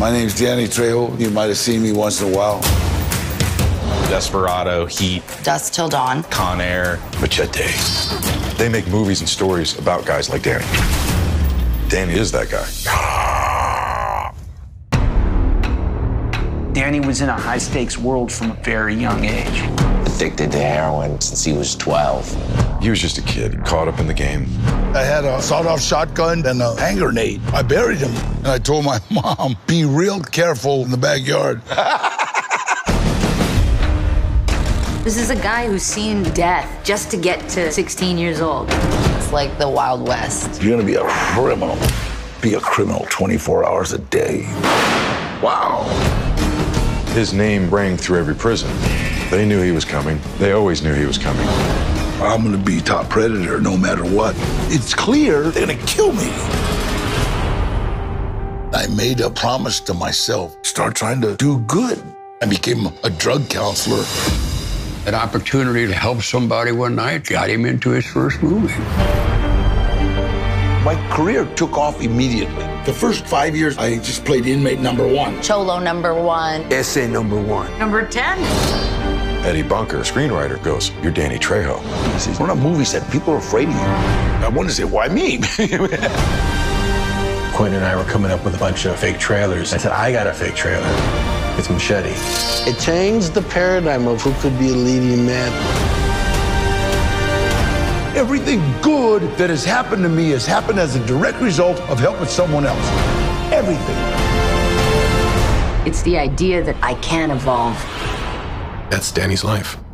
My name's Danny Trejo. You might have seen me once in a while. Desperado, Heat, Dusk Till Dawn. Con Air. Machete. They make movies and stories about guys like Danny. Danny is that guy. Danny was in a high stakes world from a very young age. Addicted to heroin since he was 12. He was just a kid caught up in the game. I had a sawed-off shotgun and a hand grenade. I buried him, and I told my mom, "Be real careful in the backyard." This is a guy who's seen death just to get to 16 years old. It's like the Wild West. You're gonna be a criminal. Be a criminal 24 hours a day. Wow. His name rang through every prison. They knew he was coming. They always knew he was coming. I'm gonna be top predator no matter what. It's clear they're gonna kill me. I made a promise to myself start trying to do good. I became a drug counselor. An opportunity to help somebody one night got him into his first movie. My career took off immediately. The first five years, I just played inmate number one. Cholo number one. Essay number one. Number 10. Eddie Bunker, screenwriter, goes, You're Danny Trejo. He says, one of the movies that people are afraid of you. I wanted to say, why me? Quentin and I were coming up with a bunch of fake trailers. I said, I got a fake trailer. It's Machete. It changed the paradigm of who could be a leading man. Everything good that has happened to me has happened as a direct result of helping someone else. Everything. It's the idea that I can evolve. That's Danny's life.